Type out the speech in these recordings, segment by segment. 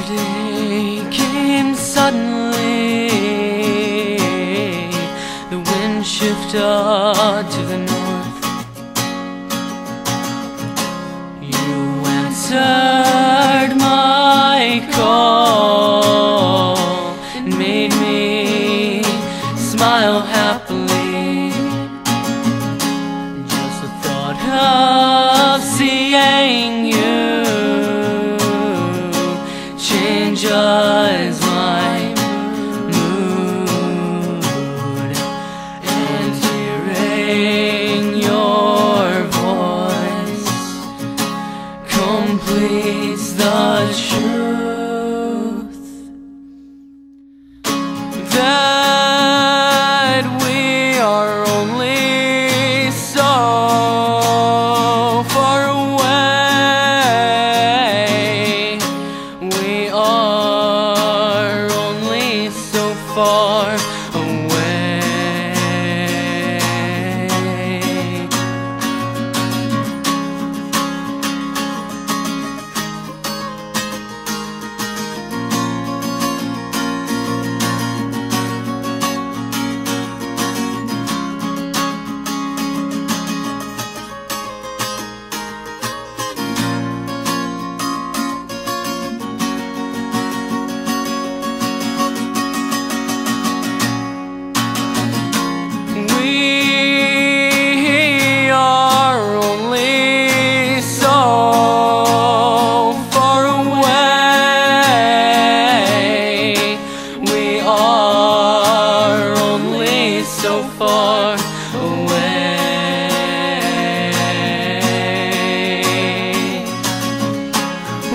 day came suddenly. The wind shifted to the north. You answered my call and made me smile happily. Just the thought of hearing your voice completes the truth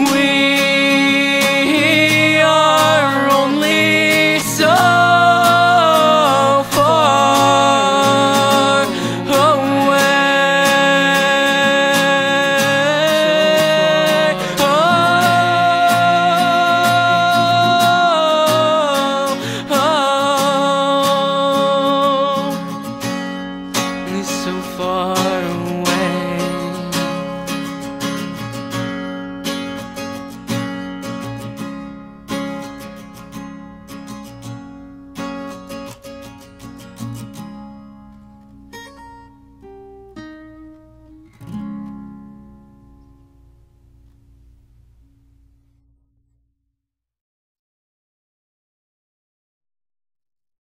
为